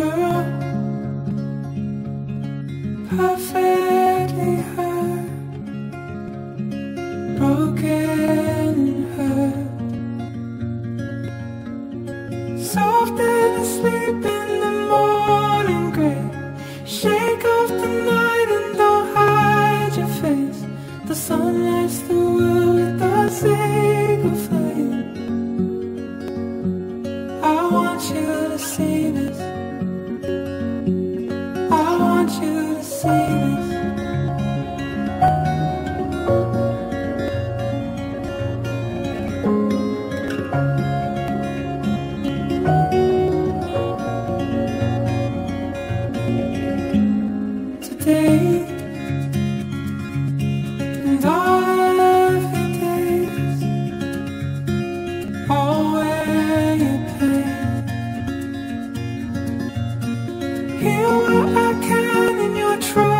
girl, perfectly hurt, broken and hurt, soft and asleep in the morning gray. Shake off the night and don't hide your face. The sun lights the world with a single flame. I want you to see this. Today and all of your days, all where you pain. Heal what I can in your troubled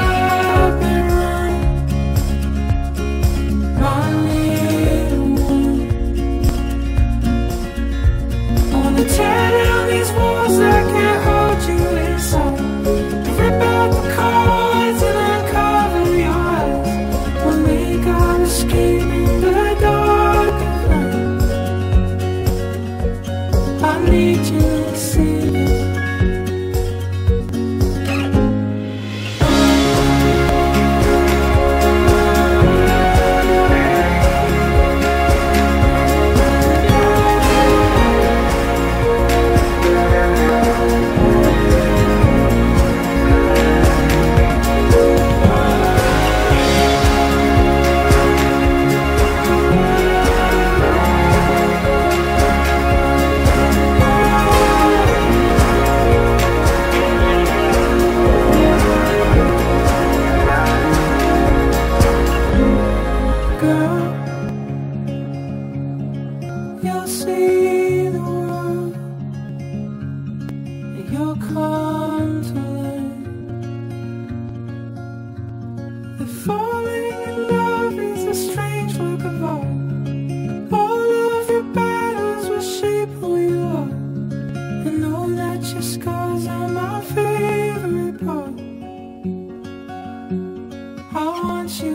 in the dark of night. I need you to see girl. You'll see the world. You'll come to learn The falling in love is a strange work of art. All of your battles will shape who you are. And know that your scars are my favorite part. I want you